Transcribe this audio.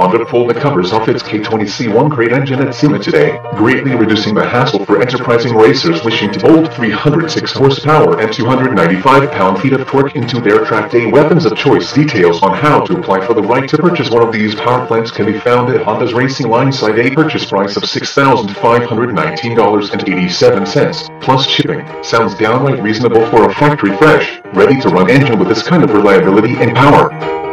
Honda pulled the covers off its K20C1 crate engine at SEMA today, greatly reducing the hassle for enterprising racers wishing to bolt 306 horsepower and 295 pound-feet of torque into their track day weapons of choice. Details on how to apply for the right to purchase one of these power plants can be found at Honda's Racing Line site a purchase price of $6,519.87 plus shipping. Sounds downright reasonable for a factory fresh, ready to run engine with this kind of reliability and power.